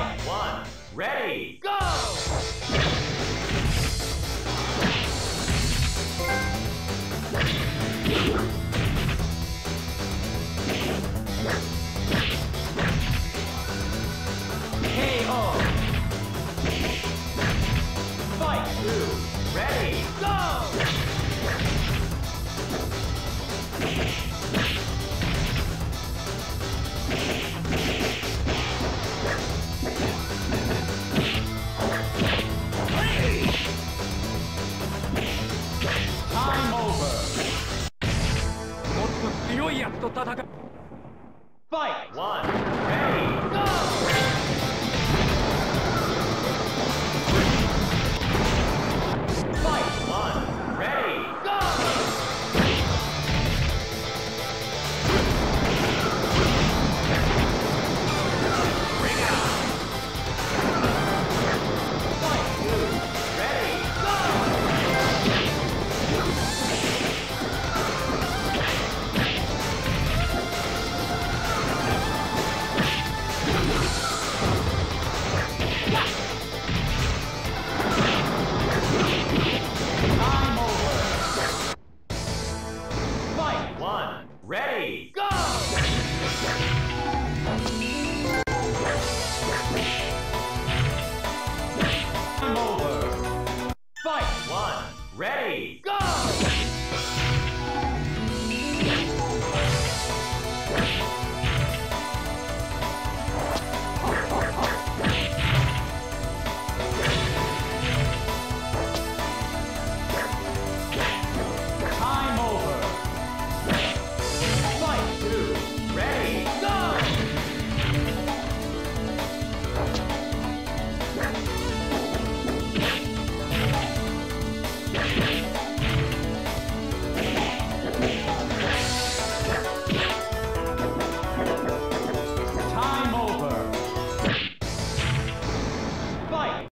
One, ready, go! KO! Fight! Two, ready, っと強いやつと戦う Fight! One,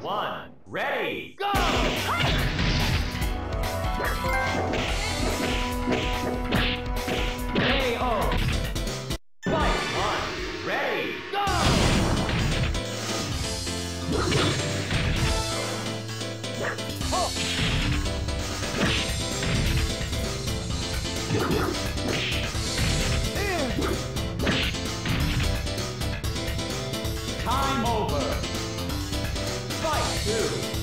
one. Ready. Go. KO. Fight one. Ready. Go. Time over. Two.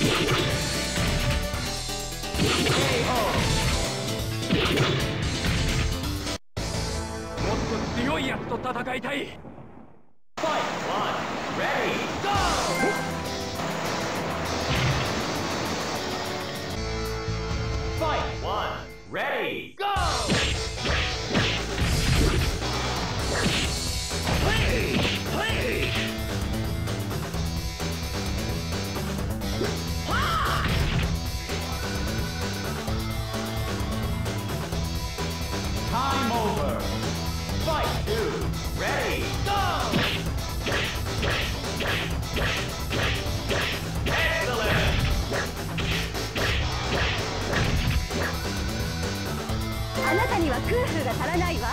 もっと強いやつと戦いたい。ファイト空風が足らないわ。